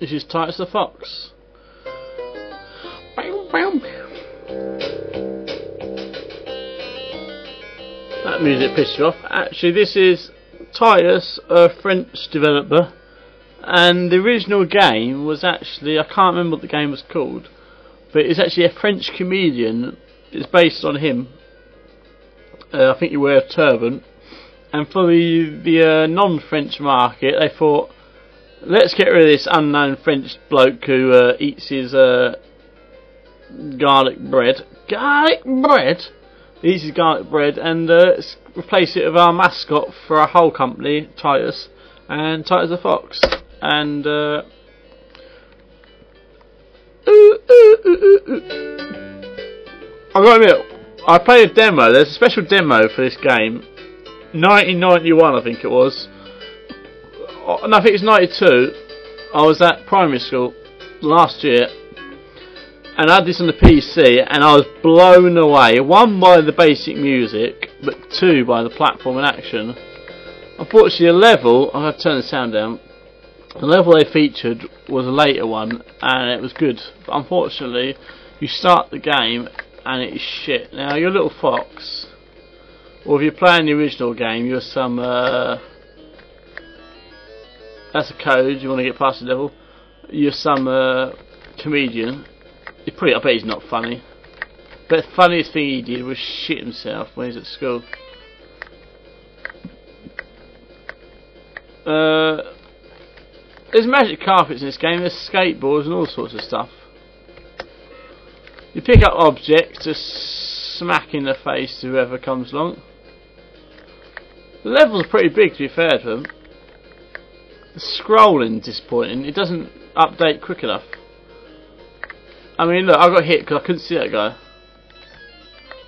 This is Titus the Fox. That music pissed you off. Actually, this is Titus, a French developer, and the original game was actually I can't remember what the game was called, but it's actually a French comedian. It's based on him. Uh, I think you wear a turban, and for the the uh, non-French market, they thought, let's get rid of this unknown French bloke who uh, eats his uh, garlic bread. Garlic bread. He eats his garlic bread and uh, replace it with our mascot for our whole company, Titus, and Titus the Fox, and. Uh, ooh, ooh, ooh. I gotta admit, I played a demo. There's a special demo for this game. 1991, I think it was. Oh, No, I think it's 92. I was at primary school last year, and I had this on the PC, and I was blown away. One by the basic music, but two by the platform and action. Unfortunately, the level, I have to turn the sound down. The level they featured was a later one, and it was good. But unfortunately, you start the game and it is shit. Now, you're a little fox, or if you're playing the original game, you're some. Uh, that's a code. You want to get past the level. You're some uh, comedian. You it. I bet he's not funny. But the funniest thing he did was shit himself when he was at school. Uh, there's magic carpets in this game. There's skateboards and all sorts of stuff. You pick up objects to smack in the face to whoever comes along. The levels are pretty big to be fair to them. The scrolling disappointing. It doesn't update quick enough. I mean, look, I got hit because I couldn't see that guy.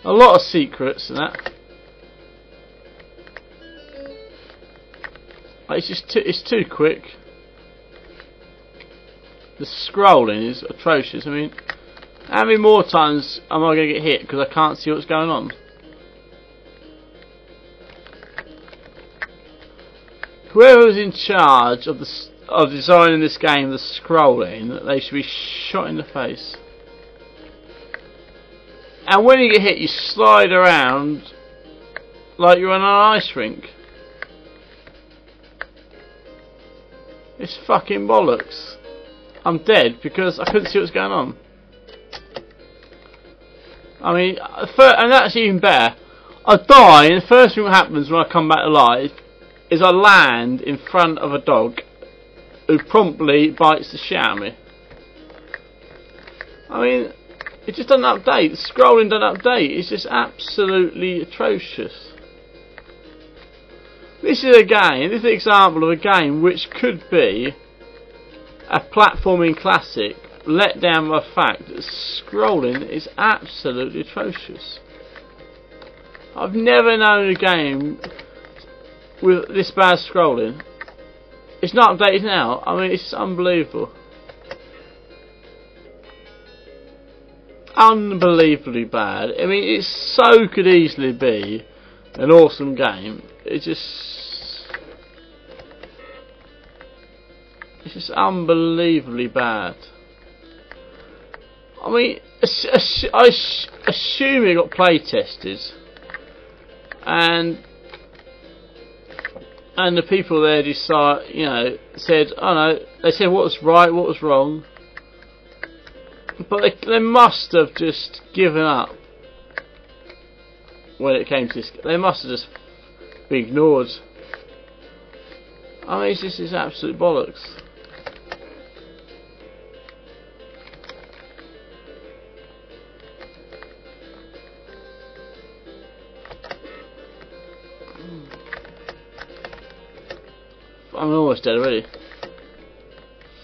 A lot of secrets and that. It's just too, it's too quick. The scrolling is atrocious. I mean, how many more times am I going to get hit because I can't see what's going on? Whoever was in charge of the of designing this game, the scrolling, they should be shot in the face. And when you get hit, you slide around like you're on an ice rink. It's fucking bollocks. I'm dead because I couldn't see what's going on. I mean, uh, and that's even better. I die, and the first thing that happens when I come back alive is I land in front of a dog who promptly bites the shit out of me. I mean, it just doesn't update. The scrolling doesn't update. It's just absolutely atrocious. This is a game, this is an example of a game which could be a platforming classic let down by the fact that scrolling is absolutely atrocious. I've never known a game with this bad scrolling. It's not updated now. I mean, it's unbelievable. Unbelievably bad. I mean, it so could easily be an awesome game. It just. It's just unbelievably bad. I mean, I ass- assume it got play tested, and and the people there decide, you know, said, oh no, they said what was right, what was wrong, but they, they must have just given up when it came to this. They must have just been ignored. I mean, just it's absolute bollocks. Hmm. I'm almost dead already.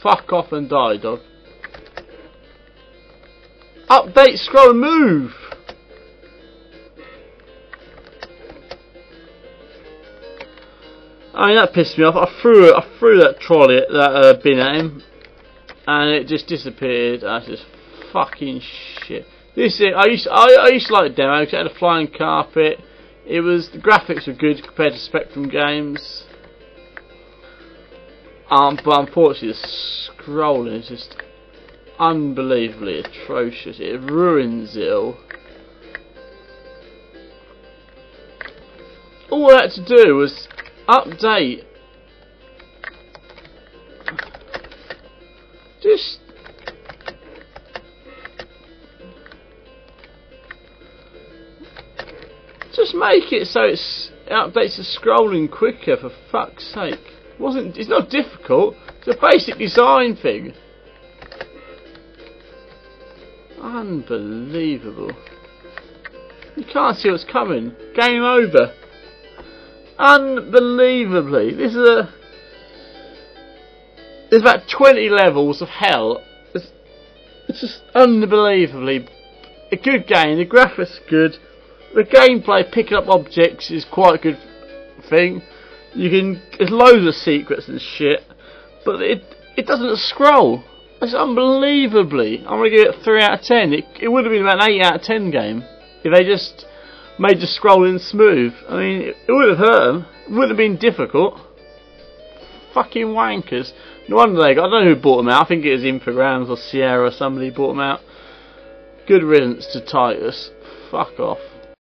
Fuck off and die, dog. Update, scroll, move! I mean, that pissed me off. I threw I threw that trolley, that uh, bin at him, and it just disappeared. That's just fucking shit. This is, I used I, I used to like demo because it had a flying carpet. It was the graphics were good compared to Spectrum games. Um, but unfortunately, the scrolling is just unbelievably atrocious. It ruins it all. All I had to do was update. Just just make it so it's it updates the scrolling quicker for fuck's sake. It wasn't it's not difficult. It's a basic design thing. Unbelievable. You can't see what's coming. Game over. Unbelievably. This is a there's about 20 levels of hell. It's, it's just unbelievably a good game. The graphics good. The gameplay, picking up objects, is quite a good thing. You can there's loads of secrets and shit, but it it doesn't scroll. It's unbelievably. I'm gonna give it three out of ten. It it would have been about an eight out of ten game if they just made the scrolling smooth. I mean, it, it would have hurt. It wouldn't have been difficult. Fucking wankers. No wonder they got. I don't know who bought them out. I think it was Infogrames or Sierra or somebody bought them out. Good riddance to Titus. Fuck off.